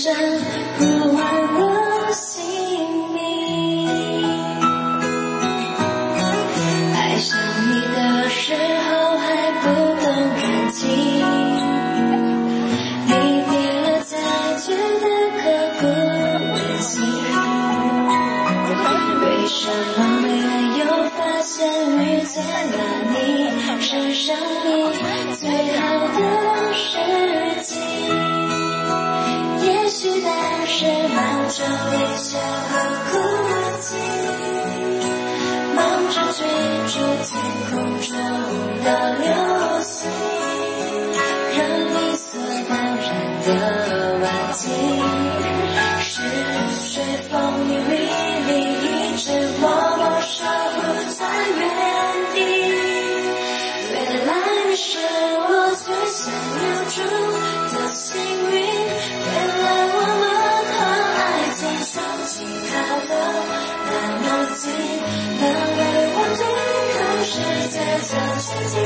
真呼唤我姓名爱上你的时候还不懂感情。离别了才觉得刻骨铭心。为什么没有发现遇见了你是生命最好的天空中的流星让理所当然的忘记是谁风里雨一直默默守护在原地原来你是我最想留住的幸运原来我们和爱情曾经靠得那么近。睛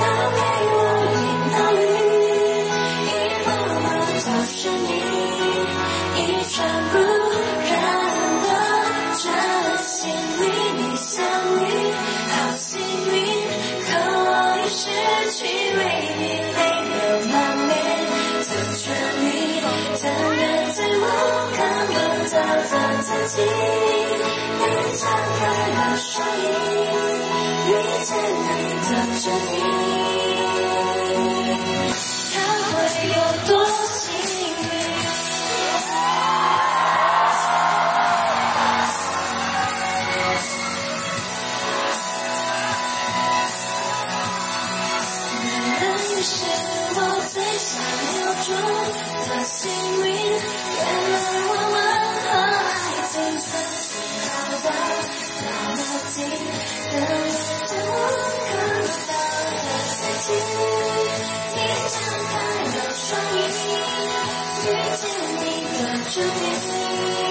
那陪我淋的雨一幕幕都是你一尘不染的真心与你相遇好幸运可我已失去为你泪流满面的权利但愿在我看不到的自己你张开了双翼遇见你的注定他会有多幸运原来你是我最想留中的幸运遇见你的注定